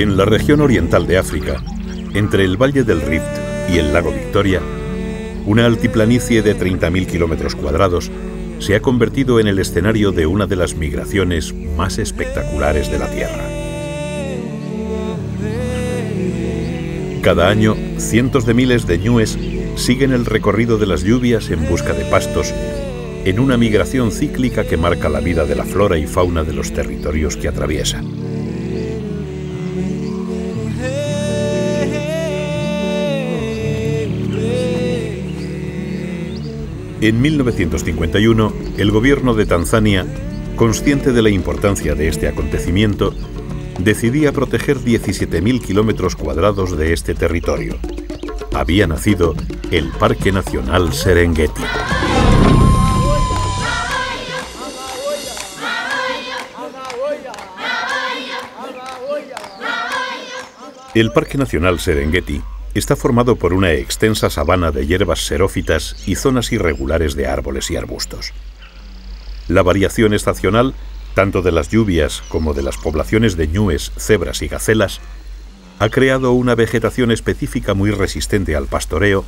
En la región oriental de África, entre el Valle del Rift y el lago Victoria, una altiplanicie de 30.000 kilómetros cuadrados se ha convertido en el escenario de una de las migraciones más espectaculares de la Tierra. Cada año, cientos de miles de ñues siguen el recorrido de las lluvias en busca de pastos en una migración cíclica que marca la vida de la flora y fauna de los territorios que atraviesa. En 1951, el gobierno de Tanzania, consciente de la importancia de este acontecimiento, decidía proteger 17.000 kilómetros cuadrados de este territorio. Había nacido el Parque Nacional Serengeti. El Parque Nacional Serengeti está formado por una extensa sabana de hierbas xerófitas y zonas irregulares de árboles y arbustos. La variación estacional, tanto de las lluvias como de las poblaciones de ñues, cebras y gacelas, ha creado una vegetación específica muy resistente al pastoreo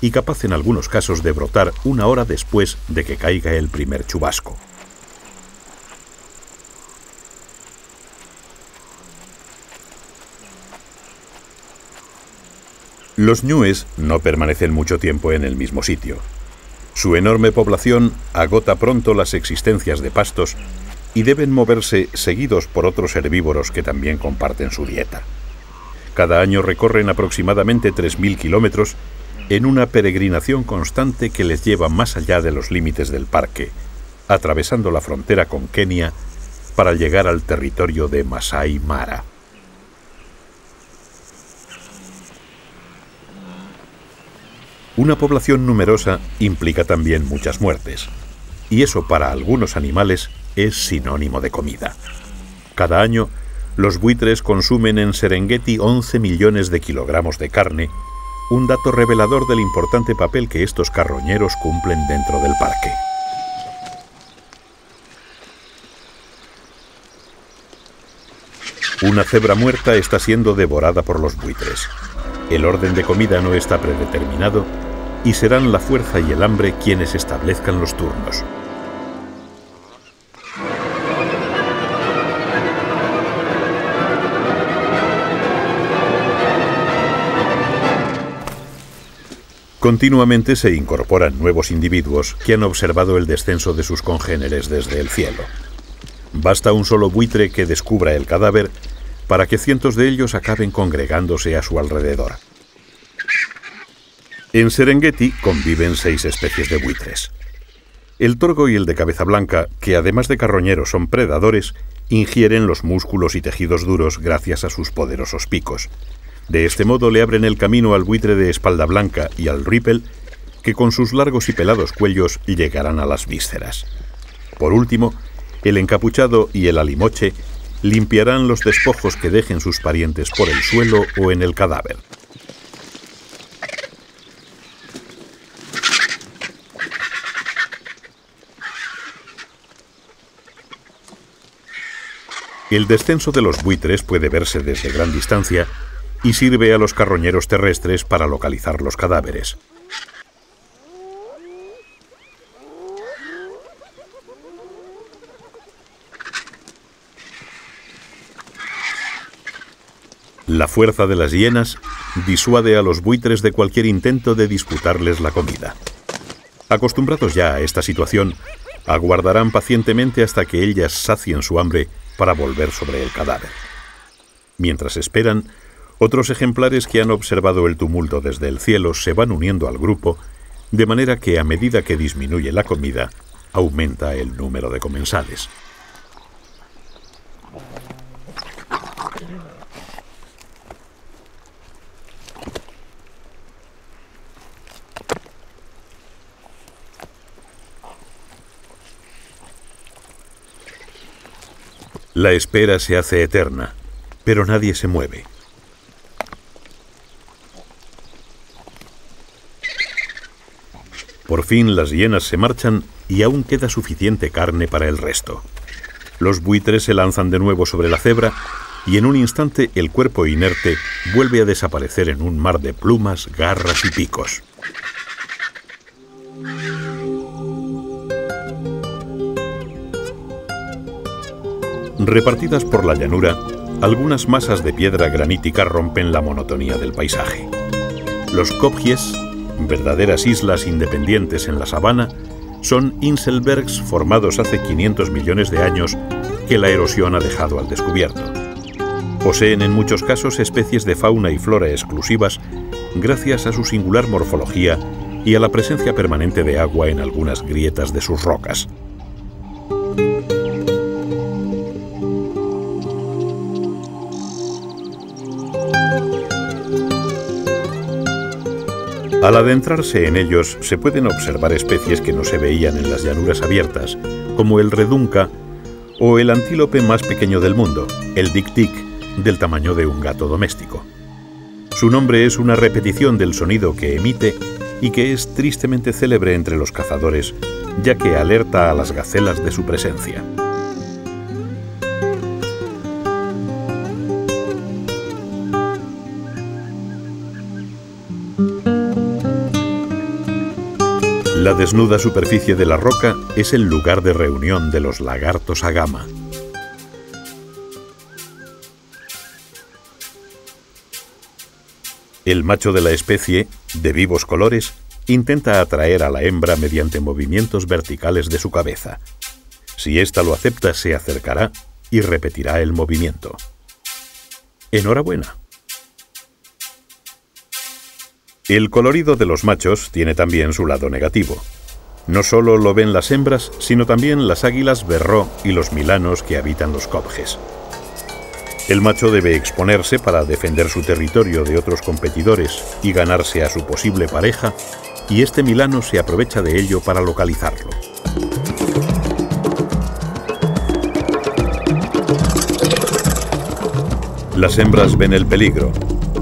y capaz en algunos casos de brotar una hora después de que caiga el primer chubasco. Los ñues no permanecen mucho tiempo en el mismo sitio. Su enorme población agota pronto las existencias de pastos y deben moverse seguidos por otros herbívoros que también comparten su dieta. Cada año recorren aproximadamente 3.000 kilómetros en una peregrinación constante que les lleva más allá de los límites del parque, atravesando la frontera con Kenia para llegar al territorio de Masai Mara. Una población numerosa implica también muchas muertes, y eso para algunos animales es sinónimo de comida. Cada año, los buitres consumen en Serengeti 11 millones de kilogramos de carne, un dato revelador del importante papel que estos carroñeros cumplen dentro del parque. Una cebra muerta está siendo devorada por los buitres. El orden de comida no está predeterminado y serán la fuerza y el hambre quienes establezcan los turnos. Continuamente se incorporan nuevos individuos que han observado el descenso de sus congéneres desde el cielo. Basta un solo buitre que descubra el cadáver para que cientos de ellos acaben congregándose a su alrededor. En Serengeti conviven seis especies de buitres. El torgo y el de cabeza blanca, que además de carroñeros son predadores, ingieren los músculos y tejidos duros gracias a sus poderosos picos. De este modo le abren el camino al buitre de espalda blanca y al ripel, que con sus largos y pelados cuellos llegarán a las vísceras. Por último, el encapuchado y el alimoche limpiarán los despojos que dejen sus parientes por el suelo o en el cadáver. El descenso de los buitres puede verse desde gran distancia y sirve a los carroñeros terrestres para localizar los cadáveres. La fuerza de las hienas disuade a los buitres de cualquier intento de disputarles la comida. Acostumbrados ya a esta situación, aguardarán pacientemente hasta que ellas sacien su hambre para volver sobre el cadáver. Mientras esperan, otros ejemplares que han observado el tumulto desde el cielo se van uniendo al grupo, de manera que a medida que disminuye la comida, aumenta el número de comensales. La espera se hace eterna, pero nadie se mueve. Por fin las hienas se marchan y aún queda suficiente carne para el resto. Los buitres se lanzan de nuevo sobre la cebra y en un instante el cuerpo inerte vuelve a desaparecer en un mar de plumas, garras y picos. Repartidas por la llanura, algunas masas de piedra granítica rompen la monotonía del paisaje. Los Kopjes, verdaderas islas independientes en la sabana, son inselbergs formados hace 500 millones de años que la erosión ha dejado al descubierto. Poseen en muchos casos especies de fauna y flora exclusivas gracias a su singular morfología y a la presencia permanente de agua en algunas grietas de sus rocas. Al adentrarse en ellos se pueden observar especies que no se veían en las llanuras abiertas, como el redunca o el antílope más pequeño del mundo, el dik-dik, del tamaño de un gato doméstico. Su nombre es una repetición del sonido que emite y que es tristemente célebre entre los cazadores, ya que alerta a las gacelas de su presencia. La desnuda superficie de la roca es el lugar de reunión de los lagartos agama. El macho de la especie, de vivos colores, intenta atraer a la hembra mediante movimientos verticales de su cabeza. Si ésta lo acepta, se acercará y repetirá el movimiento. Enhorabuena. El colorido de los machos tiene también su lado negativo. No solo lo ven las hembras, sino también las águilas berró y los milanos que habitan los copjes. El macho debe exponerse para defender su territorio de otros competidores y ganarse a su posible pareja, y este milano se aprovecha de ello para localizarlo. Las hembras ven el peligro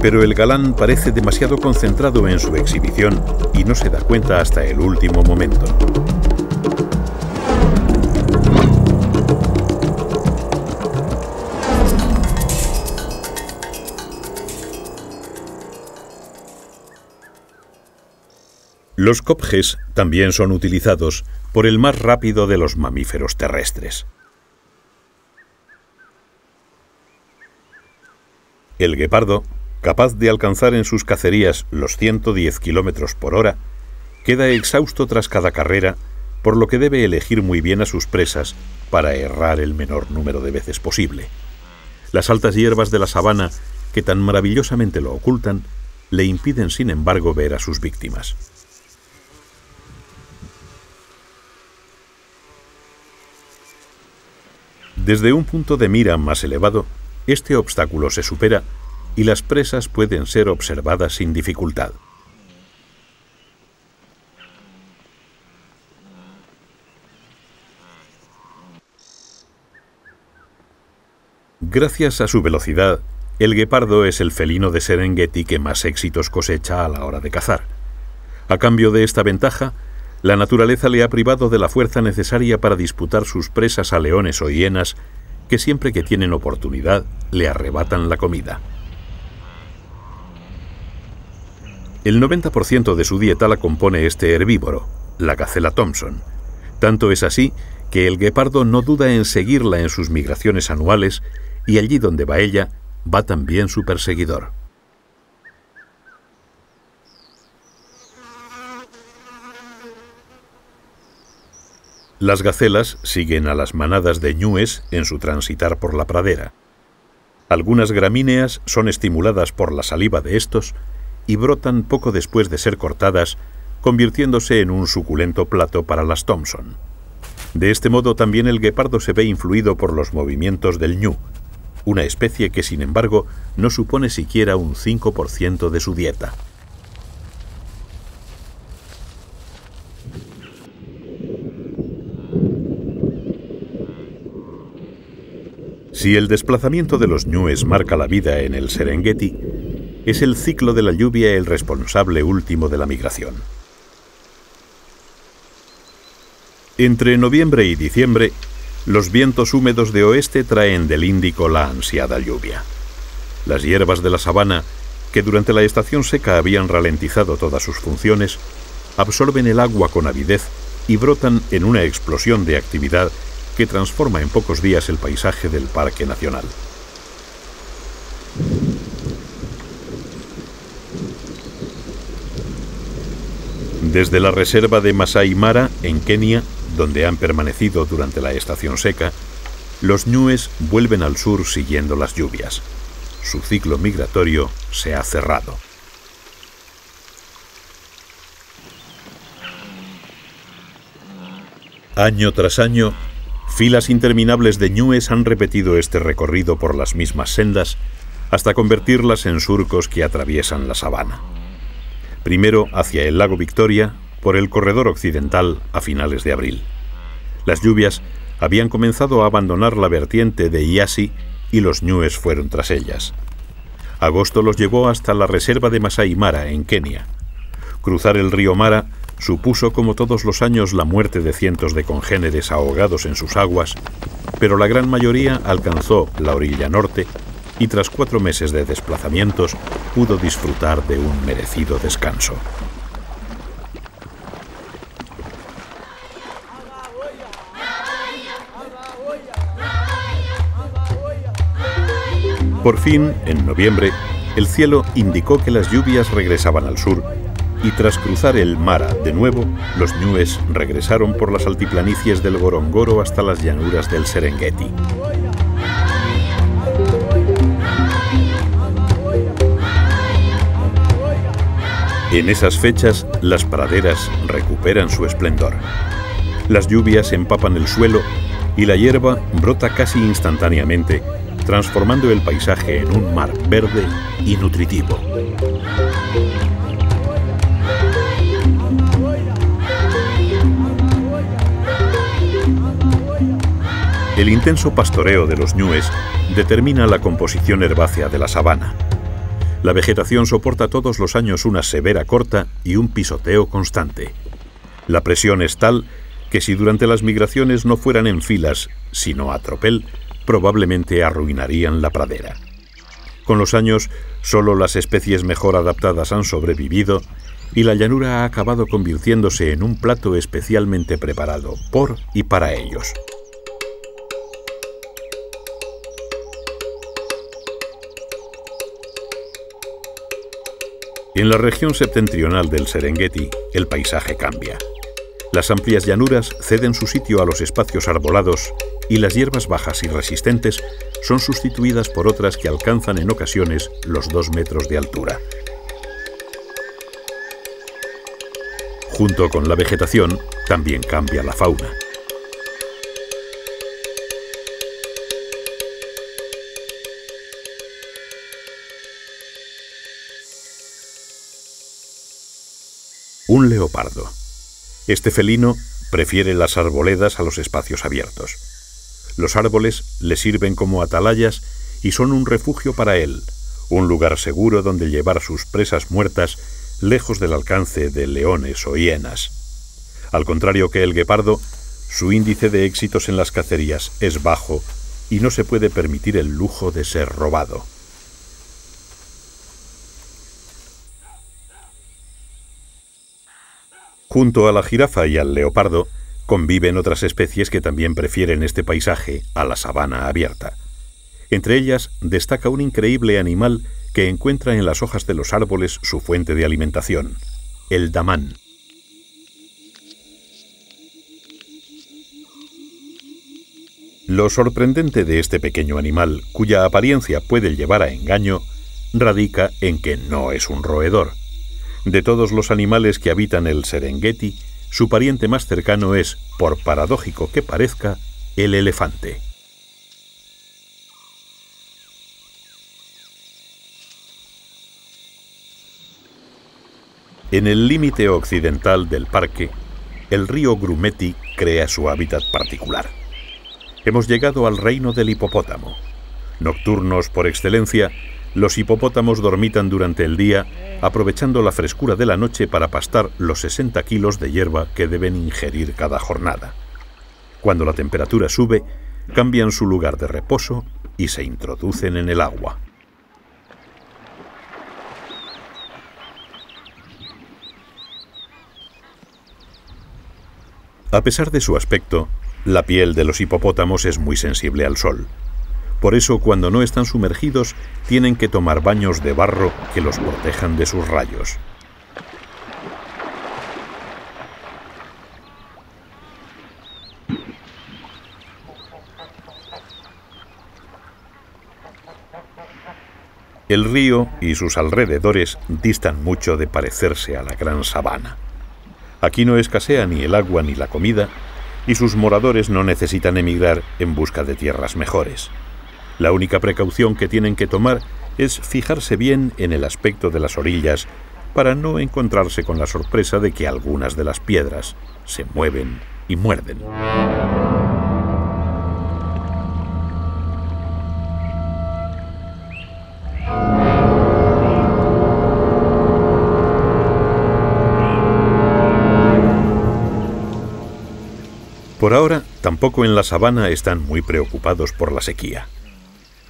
pero el galán parece demasiado concentrado en su exhibición y no se da cuenta hasta el último momento. Los copjes también son utilizados por el más rápido de los mamíferos terrestres. El guepardo capaz de alcanzar en sus cacerías los 110 kilómetros por hora, queda exhausto tras cada carrera, por lo que debe elegir muy bien a sus presas para errar el menor número de veces posible. Las altas hierbas de la sabana, que tan maravillosamente lo ocultan, le impiden sin embargo ver a sus víctimas. Desde un punto de mira más elevado, este obstáculo se supera y las presas pueden ser observadas sin dificultad. Gracias a su velocidad, el guepardo es el felino de Serengeti que más éxitos cosecha a la hora de cazar. A cambio de esta ventaja, la naturaleza le ha privado de la fuerza necesaria para disputar sus presas a leones o hienas que siempre que tienen oportunidad le arrebatan la comida. El 90% de su dieta la compone este herbívoro, la gacela Thompson. Tanto es así que el guepardo no duda en seguirla en sus migraciones anuales y allí donde va ella, va también su perseguidor. Las gacelas siguen a las manadas de ñues en su transitar por la pradera. Algunas gramíneas son estimuladas por la saliva de estos y brotan poco después de ser cortadas, convirtiéndose en un suculento plato para las Thompson. De este modo también el guepardo se ve influido por los movimientos del ñu, una especie que sin embargo no supone siquiera un 5% de su dieta. Si el desplazamiento de los ñúes marca la vida en el Serengeti, es el ciclo de la lluvia el responsable último de la migración. Entre noviembre y diciembre, Los vientos húmedos de oeste traen del Índico la ansiada lluvia. Las hierbas de la sabana, que durante la estación seca habían ralentizado todas sus funciones, absorben el agua con avidez y brotan en una explosión de actividad que transforma en pocos días el paisaje del Parque Nacional. Desde la reserva de Masai Mara, en Kenia, donde han permanecido durante la estación seca, los ñúes vuelven al sur siguiendo las lluvias. Su ciclo migratorio se ha cerrado. Año tras año, filas interminables de ñúes han repetido este recorrido por las mismas sendas hasta convertirlas en surcos que atraviesan la sabana primero hacia el lago Victoria por el corredor occidental a finales de abril. Las lluvias habían comenzado a abandonar la vertiente de Iasi y los ñúes fueron tras ellas. Agosto los llevó hasta la reserva de Masai Mara, en Kenia. Cruzar el río Mara supuso como todos los años la muerte de cientos de congéneres ahogados en sus aguas, pero la gran mayoría alcanzó la orilla norte y tras cuatro meses de desplazamientos pudo disfrutar de un merecido descanso. Por fin, en noviembre, el cielo indicó que las lluvias regresaban al sur y tras cruzar el Mara de nuevo, los ñúes regresaron por las altiplanicies del Gorongoro hasta las llanuras del Serengeti. En esas fechas, las praderas recuperan su esplendor. Las lluvias empapan el suelo y la hierba brota casi instantáneamente, transformando el paisaje en un mar verde y nutritivo. El intenso pastoreo de los ñúes determina la composición herbácea de la sabana. La vegetación soporta todos los años una severa corta y un pisoteo constante. La presión es tal que si durante las migraciones no fueran en filas, sino a tropel, probablemente arruinarían la pradera. Con los años, solo las especies mejor adaptadas han sobrevivido y la llanura ha acabado convirtiéndose en un plato especialmente preparado por y para ellos. En la región septentrional del Serengeti, el paisaje cambia. Las amplias llanuras ceden su sitio a los espacios arbolados y las hierbas bajas y resistentes son sustituidas por otras que alcanzan en ocasiones los dos metros de altura. Junto con la vegetación, también cambia la fauna. Un leopardo. Este felino prefiere las arboledas a los espacios abiertos. Los árboles le sirven como atalayas y son un refugio para él, un lugar seguro donde llevar sus presas muertas lejos del alcance de leones o hienas. Al contrario que el guepardo, su índice de éxitos en las cacerías es bajo y no se puede permitir el lujo de ser robado. Junto a la jirafa y al leopardo conviven otras especies que también prefieren este paisaje a la sabana abierta. Entre ellas destaca un increíble animal que encuentra en las hojas de los árboles su fuente de alimentación, el damán. Lo sorprendente de este pequeño animal, cuya apariencia puede llevar a engaño, radica en que no es un roedor. De todos los animales que habitan el Serengeti, su pariente más cercano es, por paradójico que parezca, el elefante. En el límite occidental del parque, el río Grumeti crea su hábitat particular. Hemos llegado al reino del hipopótamo. Nocturnos por excelencia, los hipopótamos dormitan durante el día, aprovechando la frescura de la noche para pastar los 60 kilos de hierba que deben ingerir cada jornada. Cuando la temperatura sube, cambian su lugar de reposo y se introducen en el agua. A pesar de su aspecto, la piel de los hipopótamos es muy sensible al sol. Por eso, cuando no están sumergidos, tienen que tomar baños de barro que los protejan de sus rayos. El río y sus alrededores distan mucho de parecerse a la gran sabana. Aquí no escasea ni el agua ni la comida, y sus moradores no necesitan emigrar en busca de tierras mejores. La única precaución que tienen que tomar es fijarse bien en el aspecto de las orillas para no encontrarse con la sorpresa de que algunas de las piedras se mueven y muerden. Por ahora, tampoco en la sabana están muy preocupados por la sequía.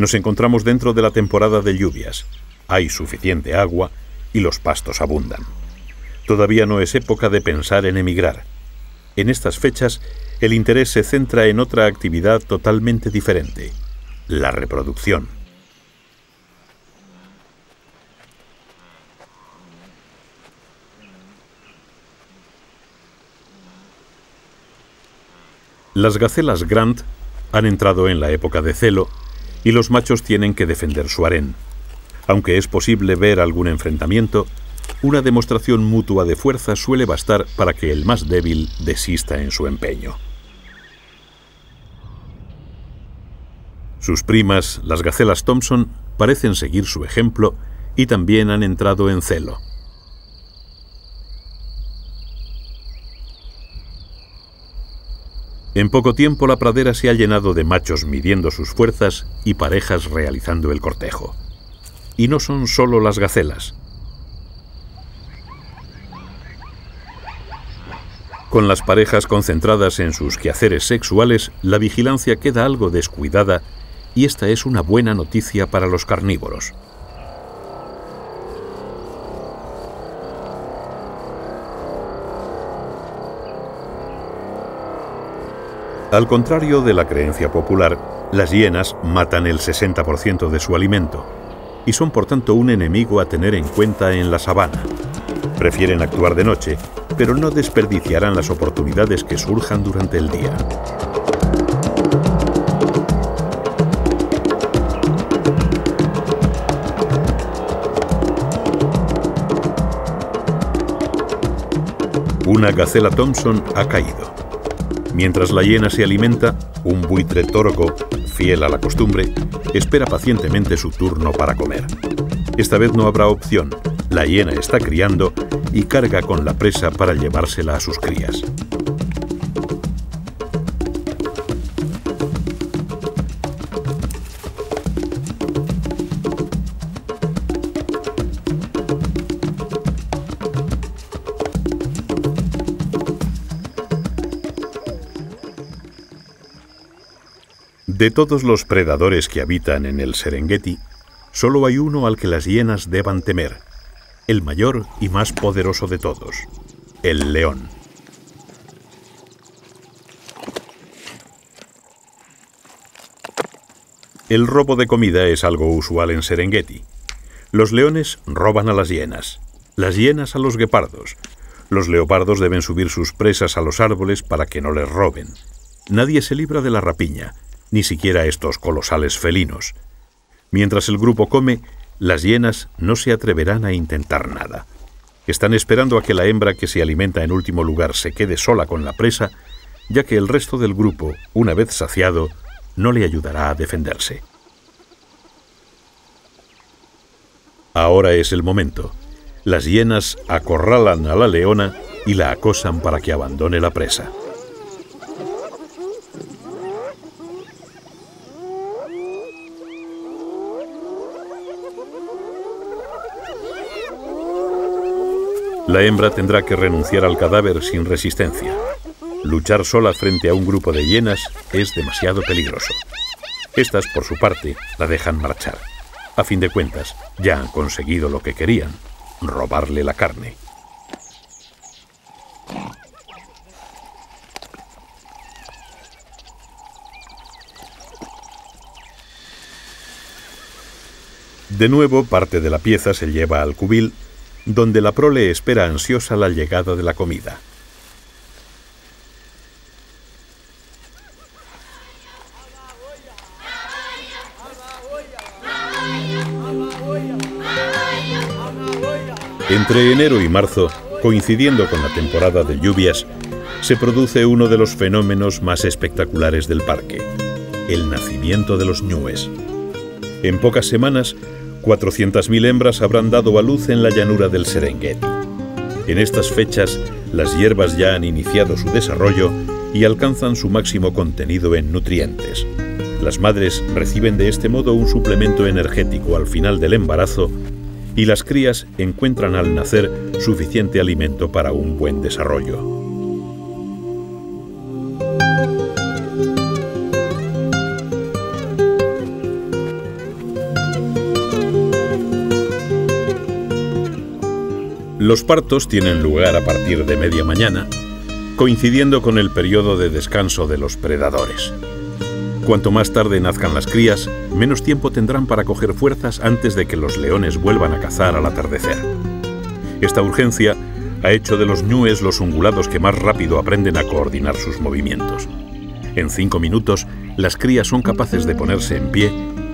Nos encontramos dentro de la temporada de lluvias. Hay suficiente agua y los pastos abundan. Todavía no es época de pensar en emigrar. En estas fechas, el interés se centra en otra actividad totalmente diferente, la reproducción. Las gacelas Grant han entrado en la época de celo y los machos tienen que defender su harén. Aunque es posible ver algún enfrentamiento, una demostración mutua de fuerza suele bastar para que el más débil desista en su empeño. Sus primas, las gacelas Thompson, parecen seguir su ejemplo y también han entrado en celo. En poco tiempo la pradera se ha llenado de machos midiendo sus fuerzas y parejas realizando el cortejo. Y no son solo las gacelas. Con las parejas concentradas en sus quehaceres sexuales, la vigilancia queda algo descuidada y esta es una buena noticia para los carnívoros. Al contrario de la creencia popular, las hienas matan el 60% de su alimento y son por tanto un enemigo a tener en cuenta en la sabana. Prefieren actuar de noche, pero no desperdiciarán las oportunidades que surjan durante el día. Una gacela Thompson ha caído. Mientras la hiena se alimenta, un buitre torgo, fiel a la costumbre, espera pacientemente su turno para comer. Esta vez no habrá opción. La hiena está criando y carga con la presa para llevársela a sus crías. De todos los predadores que habitan en el Serengeti, solo hay uno al que las hienas deban temer, el mayor y más poderoso de todos, el león. El robo de comida es algo usual en Serengeti. Los leones roban a las hienas, las hienas a los guepardos. Los leopardos deben subir sus presas a los árboles para que no les roben. Nadie se libra de la rapiña, ni siquiera estos colosales felinos. Mientras el grupo come, las hienas no se atreverán a intentar nada. Están esperando a que la hembra que se alimenta en último lugar se quede sola con la presa, ya que el resto del grupo, una vez saciado, no le ayudará a defenderse. Ahora es el momento. Las hienas acorralan a la leona y la acosan para que abandone la presa. La hembra tendrá que renunciar al cadáver sin resistencia. Luchar sola frente a un grupo de hienas es demasiado peligroso. Estas, por su parte, la dejan marchar. A fin de cuentas, ya han conseguido lo que querían, robarle la carne. De nuevo, parte de la pieza se lleva al cubil, donde la prole espera ansiosa la llegada de la comida. Entre enero y marzo, coincidiendo con la temporada de lluvias, se produce uno de los fenómenos más espectaculares del parque, el nacimiento de los ñúes. En pocas semanas, 400.000 hembras habrán dado a luz en la llanura del Serengeti. En estas fechas, las hierbas ya han iniciado su desarrollo y alcanzan su máximo contenido en nutrientes. Las madres reciben de este modo un suplemento energético al final del embarazo y las crías encuentran al nacer suficiente alimento para un buen desarrollo. Los partos tienen lugar a partir de media mañana, coincidiendo con el periodo de descanso de los predadores. Cuanto más tarde nazcan las crías, menos tiempo tendrán para coger fuerzas antes de que los leones vuelvan a cazar al atardecer. Esta urgencia ha hecho de los ñúes los ungulados que más rápido aprenden a coordinar sus movimientos. En cinco minutos, las crías son capaces de ponerse en pie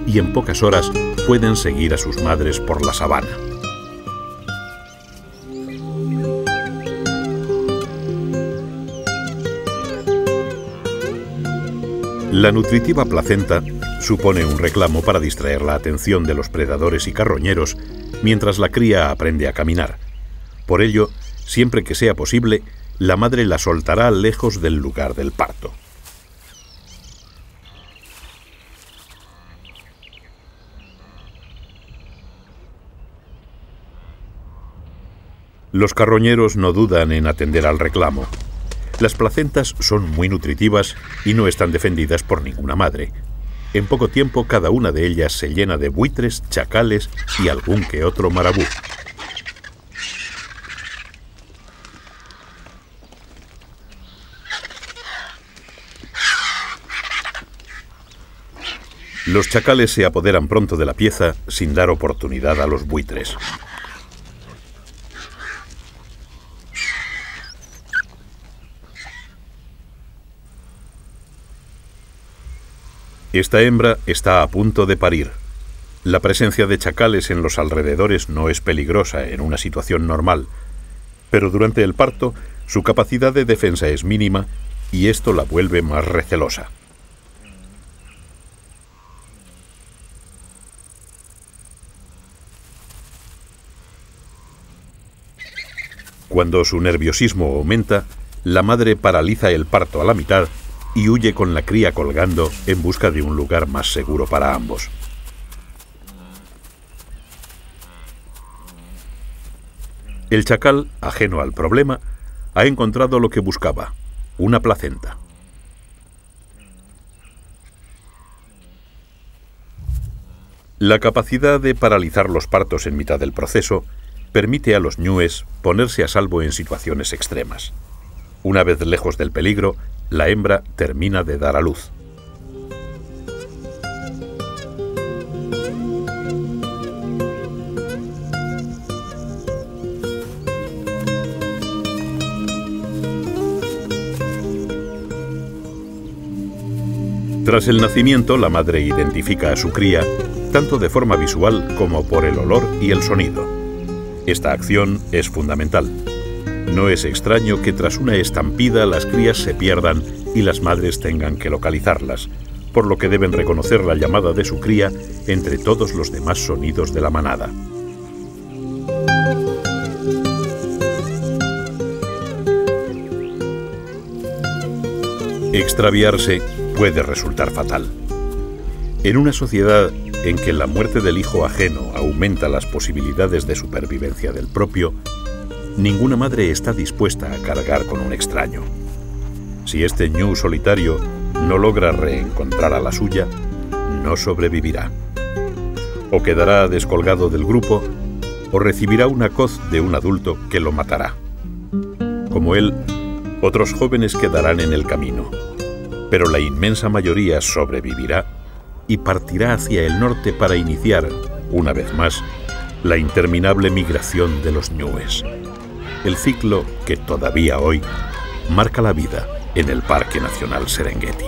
y en pocas horas pueden seguir a sus madres por la sabana. La nutritiva placenta supone un reclamo para distraer la atención de los predadores y carroñeros mientras la cría aprende a caminar. Por ello, siempre que sea posible, la madre la soltará lejos del lugar del parto. Los carroñeros no dudan en atender al reclamo. Las placentas son muy nutritivas y no están defendidas por ninguna madre. En poco tiempo cada una de ellas se llena de buitres, chacales y algún que otro marabú. Los chacales se apoderan pronto de la pieza sin dar oportunidad a los buitres. Esta hembra está a punto de parir. La presencia de chacales en los alrededores no es peligrosa en una situación normal, pero durante el parto su capacidad de defensa es mínima y esto la vuelve más recelosa. Cuando su nerviosismo aumenta, la madre paraliza el parto a la mitad y huye con la cría colgando en busca de un lugar más seguro para ambos. El chacal, ajeno al problema, ha encontrado lo que buscaba, una placenta. La capacidad de paralizar los partos en mitad del proceso permite a los ñúes ponerse a salvo en situaciones extremas. Una vez lejos del peligro, la hembra termina de dar a luz. Tras el nacimiento, la madre identifica a su cría tanto de forma visual como por el olor y el sonido. Esta acción es fundamental. No es extraño que tras una estampida las crías se pierdan y las madres tengan que localizarlas, por lo que deben reconocer la llamada de su cría entre todos los demás sonidos de la manada. Extraviarse puede resultar fatal. En una sociedad en que la muerte del hijo ajeno aumenta las posibilidades de supervivencia del propio, ninguna madre está dispuesta a cargar con un extraño. Si este ñu solitario no logra reencontrar a la suya, no sobrevivirá. O quedará descolgado del grupo, o recibirá una coz de un adulto que lo matará. Como él, otros jóvenes quedarán en el camino, pero la inmensa mayoría sobrevivirá y partirá hacia el norte para iniciar, una vez más, la interminable migración de los ñúes. El ciclo que todavía hoy marca la vida en el Parque Nacional Serengeti.